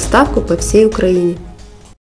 доставку по всей Украине.